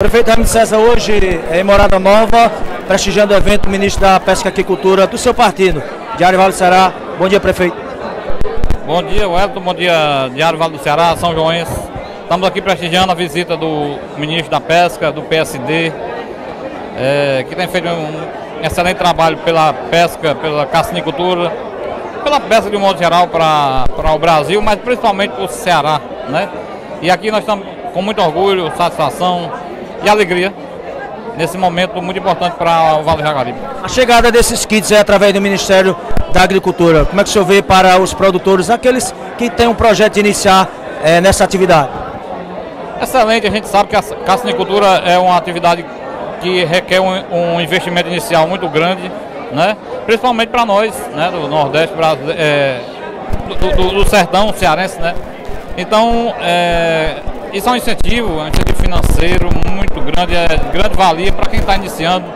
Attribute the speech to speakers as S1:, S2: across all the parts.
S1: Prefeito Raimundo César, hoje em Morada Nova, prestigiando o evento, ministro da Pesca e Aquicultura do seu partido, Diário Vale do Ceará. Bom dia, prefeito.
S2: Bom dia, Wellington. Bom dia, Diário Vale do Ceará, São Joões. Estamos aqui prestigiando a visita do ministro da Pesca, do PSD, é, que tem feito um excelente trabalho pela pesca, pela caçanicultura, pela pesca de um modo geral para o Brasil, mas principalmente para o Ceará. Né? E aqui nós estamos com muito orgulho, satisfação e alegria nesse momento muito importante para o Vale do Jaguaribe.
S1: A chegada desses kits é através do Ministério da Agricultura. Como é que o senhor vê para os produtores, aqueles que têm um projeto de iniciar é, nessa atividade?
S2: Excelente, a gente sabe que a caçanicultura é uma atividade que requer um, um investimento inicial muito grande, né? principalmente para nós, né? do Nordeste, é, do, do, do, sertão cearense. Né? Então, é, isso é um incentivo, um incentivo financeiro muito grande, é de grande valia para quem está iniciando.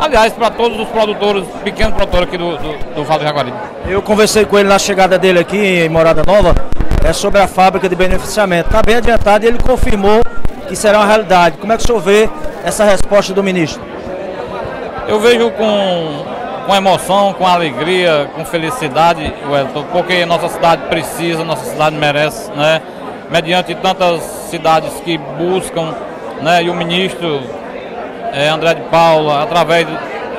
S2: Aliás, para todos os produtores, pequenos produtores aqui do, do, do Vale do Jaguaribe.
S1: Eu conversei com ele na chegada dele aqui em Morada Nova, é sobre a fábrica de beneficiamento. Está bem adiantado e ele confirmou que será uma realidade. Como é que o senhor vê essa resposta do ministro?
S2: Eu vejo com, com emoção, com alegria, com felicidade, Wellington, porque nossa cidade precisa, nossa cidade merece, né? Mediante tantas cidades que buscam, né? E o ministro é, André de Paula, através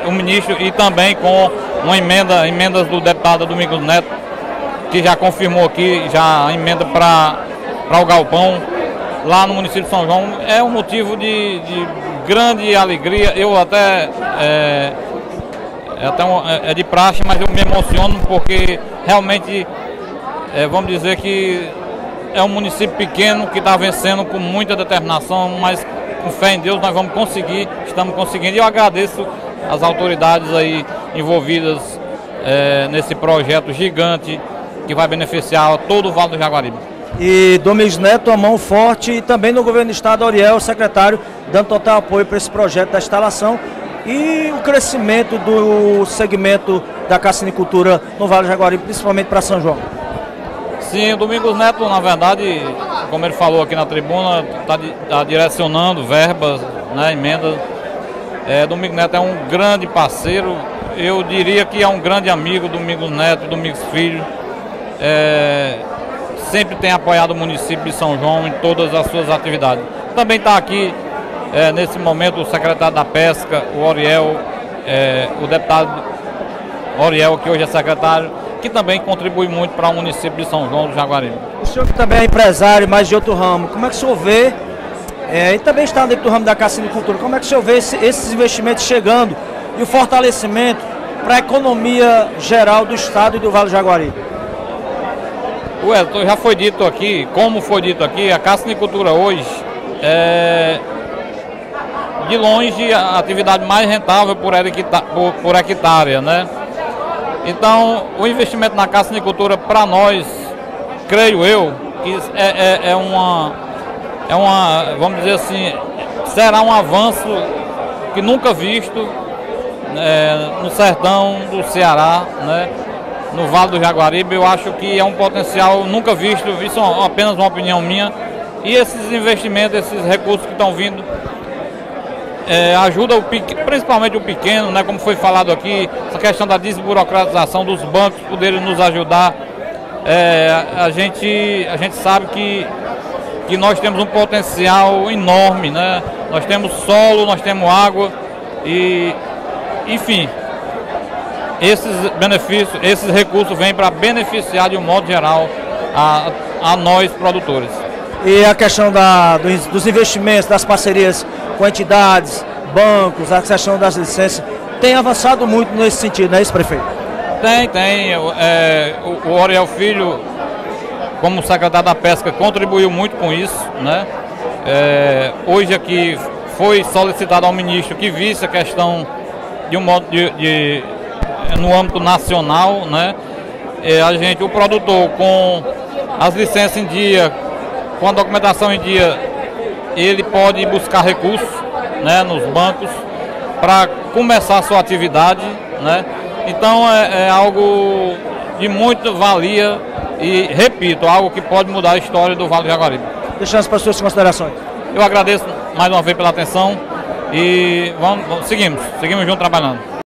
S2: do ministro e também com uma emenda, emendas do deputado Domingos Neto, que já confirmou aqui, já a emenda para o Galpão, lá no município de São João, é um motivo de, de grande alegria. Eu até é, é, até um, é, é de praxe, mas eu me emociono porque realmente é, vamos dizer que é um município pequeno que está vencendo com muita determinação, mas com fé em Deus nós vamos conseguir, estamos conseguindo. E eu agradeço as autoridades aí envolvidas é, nesse projeto gigante que vai beneficiar todo o Vale do Jaguaribe.
S1: E Domingos Neto, a mão forte, e também no governo do estado, Ariel, secretário, dando total apoio para esse projeto da instalação e o crescimento do segmento da caçanicultura no Vale do Jaguaribe, principalmente para São João.
S2: Sim, o Domingos Neto, na verdade, como ele falou aqui na tribuna, está tá direcionando verbas, né, emendas. É, Domingos Neto é um grande parceiro, eu diria que é um grande amigo, Domingos Neto, Domingos Filho. É, sempre tem apoiado o município de São João em todas as suas atividades. Também está aqui, é, nesse momento, o secretário da Pesca, o Oriel, é, o deputado Oriel, que hoje é secretário, que também contribui muito para o município de São João do Jaguaribe.
S1: O senhor que também é empresário, mas de outro ramo, como é que o senhor vê, é, e também está dentro do ramo da caçanicultura, como é que o senhor vê esse, esses investimentos chegando e o fortalecimento para a economia geral do estado e do Vale do Jaguaribe?
S2: Wellington, já foi dito aqui, como foi dito aqui, a caçanicultura hoje é de longe a atividade mais rentável por, por, por hectare, né? Então, o investimento na caçanicultura para nós, creio eu, que é, é, é, uma, é uma, vamos dizer assim, será um avanço que nunca visto é, no sertão do Ceará, né? no Vale do Jaguaribe, eu acho que é um potencial nunca visto, isso é apenas uma opinião minha. E esses investimentos, esses recursos que estão vindo, é, ajuda o, principalmente o pequeno, né, como foi falado aqui, essa questão da desburocratização dos bancos poderem nos ajudar. É, a, gente, a gente sabe que, que nós temos um potencial enorme, né? Nós temos solo, nós temos água e, enfim, esses benefícios, esses recursos vêm para beneficiar de um modo geral a, a nós produtores.
S1: E a questão da, dos, dos investimentos, das parcerias com entidades, bancos, a questão das licenças, tem avançado muito nesse sentido, não é isso, prefeito?
S2: Tem, tem. É, o, o Oriel Filho, como secretário da Pesca, contribuiu muito com isso. Né? É, hoje aqui foi solicitado ao ministro que visse a questão de um modo de, de no âmbito nacional, né? É, a gente, o produtor com as licenças em dia, com a documentação em dia, ele pode buscar recursos né, nos bancos para começar a sua atividade. Né? Então é, é algo de muita valia e, repito, algo que pode mudar a história do Vale do Jaguaribe.
S1: Deixando as suas considerações.
S2: Eu agradeço mais uma vez pela atenção e vamos, seguimos, seguimos juntos trabalhando.